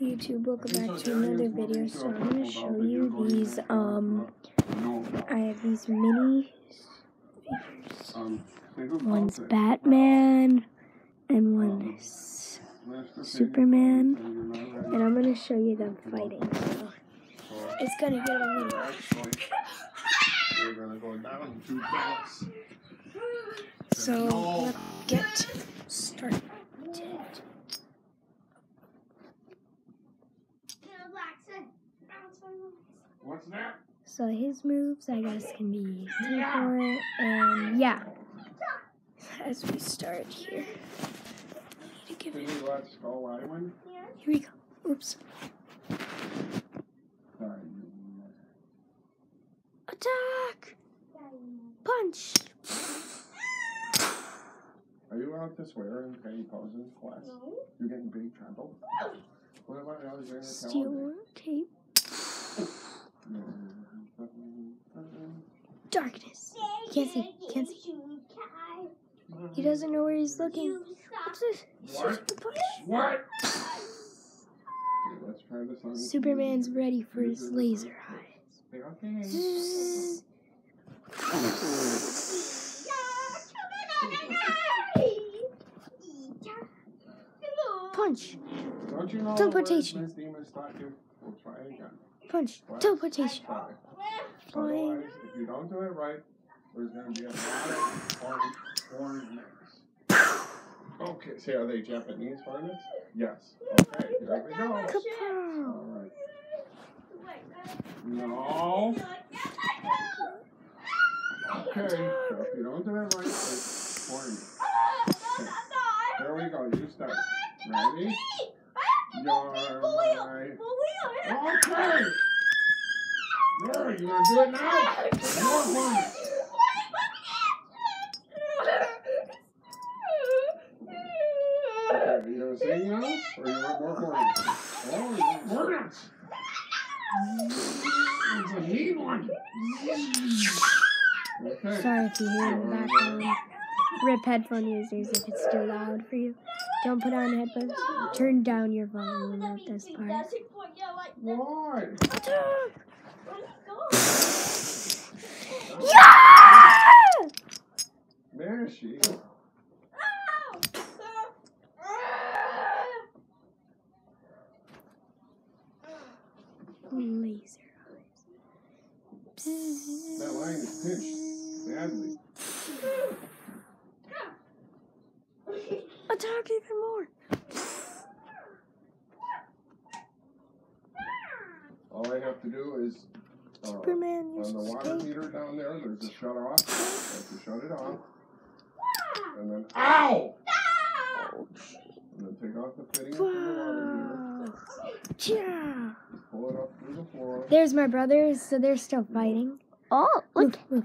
YouTube, welcome back to another video. So I'm gonna show you these. Um, I have these mini figures. One's Batman, and one is Superman, and I'm gonna show you them fighting. So it's gonna get a little. We're gonna go down two blocks. So let's get started. What's that? So his moves, I guess, can be teleport, and yeah. As we start here, I need to give Can it. we let Skull Island? Here we go. Oops. Sorry. Attack! Punch! Are you allowed to swear in any poses class? You're getting big trouble. What about Alexander Steel tape. Darkness. Can't see. Can't see. He doesn't know where he's looking. What's this? What? What? Okay, let's try this on. Superman's ready for his laser eyes. Punch. Don't you know Teleportation. what Miss Demas taught you? We'll try again. Punch. Teleportation. Flying. Otherwise, if you don't do it right, there's going to be a lot of orange, orange necks. Okay, see, are they Japanese hornets? Yes. Okay, here we go. All right. No. Okay, so if you don't do it right, it's orange. There we go. You start. Ready? You're my. Okay. There, you gonna do it now? More hornets. Okay, are you gonna sing now, or you want more hornets? Oh, you want hornets. It's a neat one. Okay. Sorry if you hear in the background. Rip headphone users if it's too loud for you. Don't put on headphones. Turn down your volume at this part. Why? Yeah! Laser That line is pinched badly. Attack even more. All I have to do is uh, Superman on the water tape. heater down there. There's a shut off. I have to shut it off, and then ow, and then take off the fittings from the water Wow. Yeah. heater. Pull it up through the floor. There's my brothers, so they're still fighting. Oh, look. Move, move.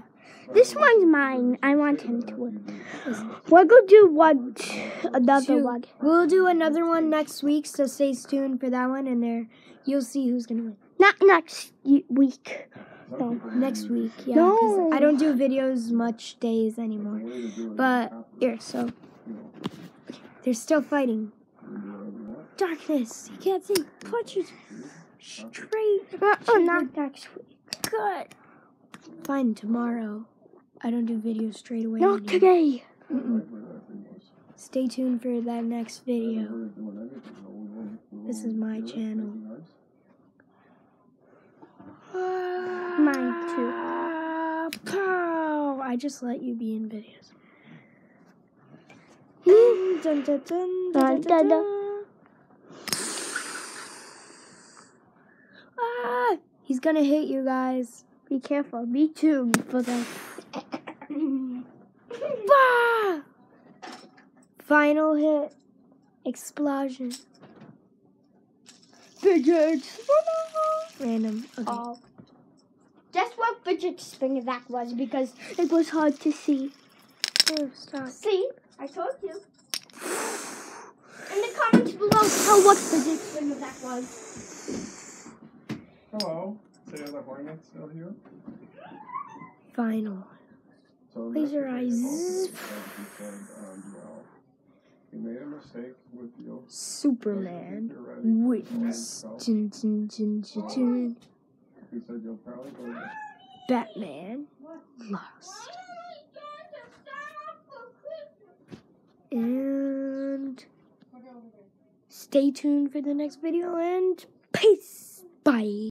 This one's mine. I want him to win. We're gonna do one, another Two. one. We'll do another one next week, so stay tuned for that one, and there you'll see who's gonna win. Not next week. No, Next week, yeah. No. I don't do videos much days anymore. way to do it But here, so they're still fighting. you do whatever you want. Darkness. You can't see. Punches straight. Uh, oh, not next week. Cut. Fine, tomorrow. I don't do videos straight away. Not anymore. today. Thing was. Stay tuned for that next video. never heard it doing anything. The little- the This is my channel. making noise. Mine too. Ah, Pow! I just let you be in videos. Dun, dun, dun, dun, dun, Dun, dun. Ah, he's gonna hit you guys. Be careful. Me too. For the Bah! Final hit. Explosion. fidgets. Random. Okay. Oh. Guess what fidget spinner that was because it was hard to see. Oh, stop. See, I told you. In the comments below, tell what fidget spinner that was. Hello. Say are the hornets still here? Final. So Laser eyes. thing about this, he said, well, He made a mistake with you. Superman. You're. Witness. Dun, dun, dun, dun, dun. He said you'll probably go to Batman. Lost. And stay tuned for the next video and peace. Bye.